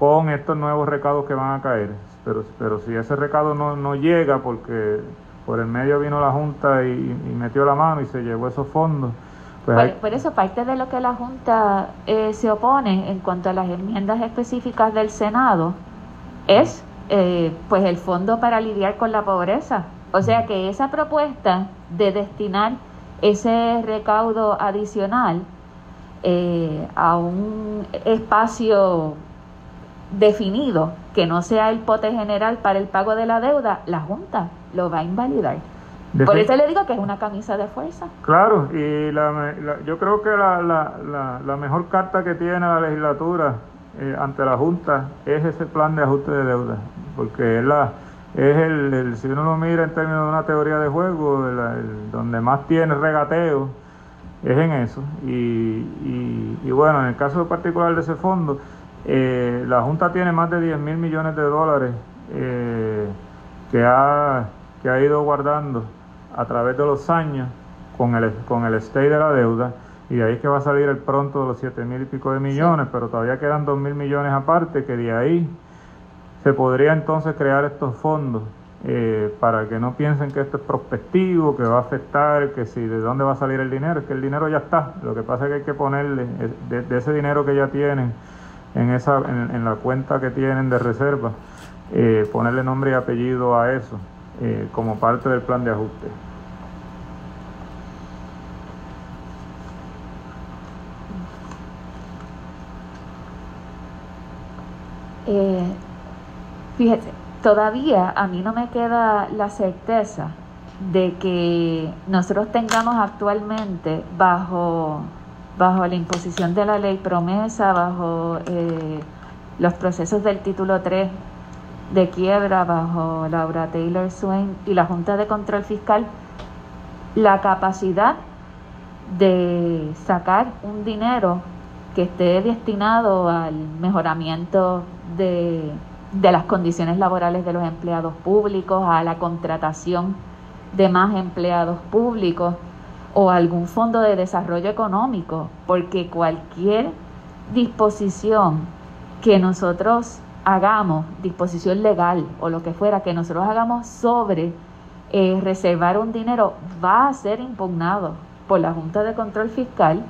con estos nuevos recados que van a caer. Pero, pero si ese recado no, no llega porque por el medio vino la Junta y, metió la mano y se llevó esos fondos. Pues por, eso parte de lo que la Junta eh, se opone en cuanto a las enmiendas específicas del Senado es eh, pues el fondo para lidiar con la pobreza. O sea que esa propuesta de destinar ese recaudo adicional eh, a un espacio definido que no sea el pote general para el pago de la deuda, la Junta lo va a invalidar. Por eso le digo que es una camisa de fuerza. Claro, y yo creo que la, mejor carta que tiene la legislatura eh, ante la Junta es ese plan de ajuste de deuda, porque es la es el, si uno lo mira en términos de una teoría de juego, donde más tiene regateo es en eso. Y, y, bueno, en el caso particular de ese fondo, eh, la Junta tiene más de 10 mil millones de dólares eh, que, ha, que ha ido guardando a través de los años con el, con el stay de la deuda. Y de ahí que va a salir el pronto de los 7 mil y pico de millones, pero todavía quedan 2 mil millones aparte, que de ahí se podría entonces crear estos fondos eh, para que no piensen que esto es prospectivo, que va a afectar, que si de dónde va a salir el dinero, es que el dinero ya está. Lo que pasa es que hay que ponerle de, ese dinero que ya tienen en, esa, en, la cuenta que tienen de reserva, eh, ponerle nombre y apellido a eso eh, como parte del plan de ajuste. Fíjese, todavía a mí no me queda la certeza de que nosotros tengamos actualmente bajo, bajo la imposición de la ley promesa, bajo eh, los procesos del título 3 de quiebra, bajo Laura Taylor Swain y la Junta de Control Fiscal, la capacidad de sacar un dinero que esté destinado al mejoramiento de de las condiciones laborales de los empleados públicos, a la contratación de más empleados públicos o algún fondo de desarrollo económico, porque cualquier disposición que nosotros hagamos, disposición legal o lo que fuera, que nosotros hagamos sobre eh, reservar un dinero, va a ser impugnado por la Junta de Control Fiscal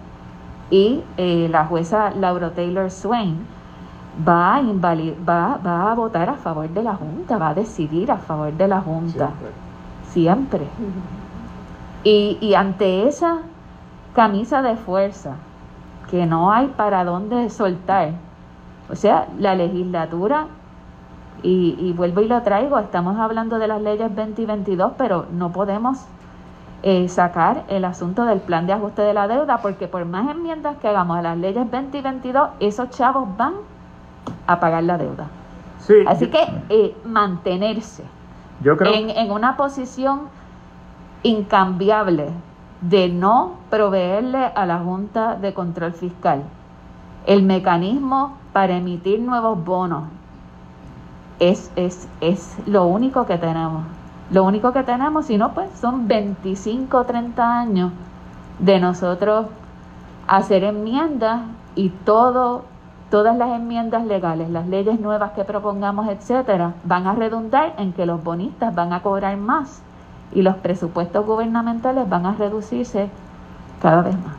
y eh, la jueza Laura Taylor Swain va a, va, va a votar a favor de la Junta, va a decidir a favor de la Junta. Siempre. Y, y ante esa camisa de fuerza que no hay para dónde soltar, o sea, la legislatura, y, y, vuelvo y lo traigo, estamos hablando de las leyes 20 y 22, pero no podemos eh, sacar el asunto del plan de ajuste de la deuda, porque por más enmiendas que hagamos a las leyes 20 y 22, esos chavos van a pagar la deuda. Así que eh, mantenerse en, una posición incambiable de no proveerle a la Junta de Control Fiscal el mecanismo para emitir nuevos bonos es, es, es lo único que tenemos. Lo único que tenemos, si no, pues son 25 o 30 años de nosotros hacer enmiendas y todo todas las enmiendas legales, las leyes nuevas que propongamos, etcétera, van a redundar en que los bonistas van a cobrar más y los presupuestos gubernamentales van a reducirse cada vez más.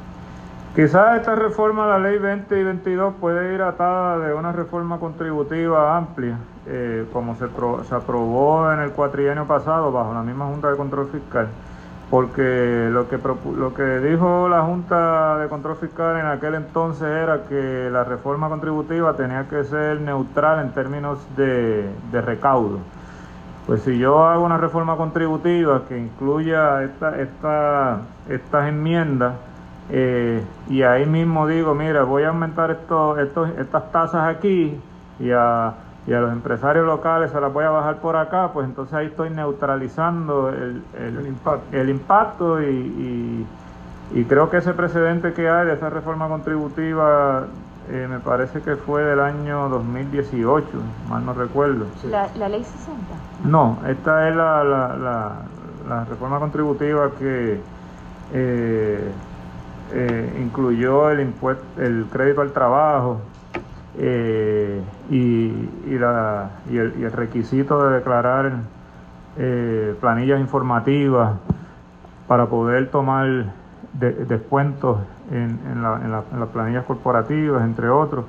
Quizás esta reforma a la ley 20 y 22 puede ir atada de una reforma contributiva amplia, eh, como se, se aprobó en el cuatrienio pasado bajo la misma Junta de Control Fiscal porque lo que, lo que dijo la Junta de Control Fiscal en aquel entonces era que la reforma contributiva tenía que ser neutral en términos de, recaudo. Pues si yo hago una reforma contributiva que incluya esta, esta, estas enmiendas eh, y ahí mismo digo, mira, voy a aumentar esto, estas tasas aquí y a y a los empresarios locales se las voy a bajar por acá, pues entonces ahí estoy neutralizando el, el, impacto, y, y, creo que ese precedente que hay de esa reforma contributiva eh, me parece que fue del año 2018, mal no recuerdo. ¿La, la ley 60? No, esta es la, la, la, reforma contributiva que eh, eh, incluyó el, impuesto, el crédito al trabajo y y, la, y, el, y el requisito de declarar eh, planillas informativas para poder tomar descuentos en, en, la, en, las planillas corporativas, entre otros.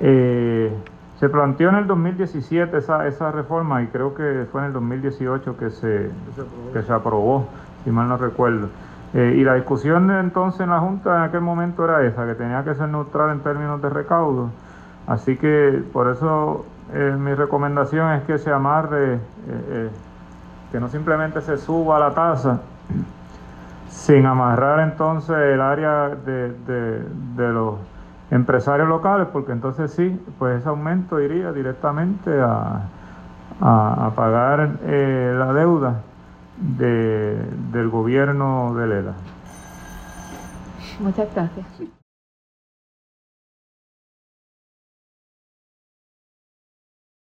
Eh, se planteó en el 2017 esa, reforma y creo que fue en el 2018 que se, que se aprobó, si mal no recuerdo. Eh, y la discusión entonces en la Junta en aquel momento era esa, que tenía que ser neutral en términos de recaudo. Así que por eso eh, mi recomendación es que se amarre, que no simplemente se suba la tasa, sin amarrar entonces el área de, de, los empresarios locales, porque entonces sí, pues ese aumento iría directamente a, a, pagar la deuda de, del gobierno de Lela. Muchas gracias.